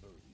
Bird.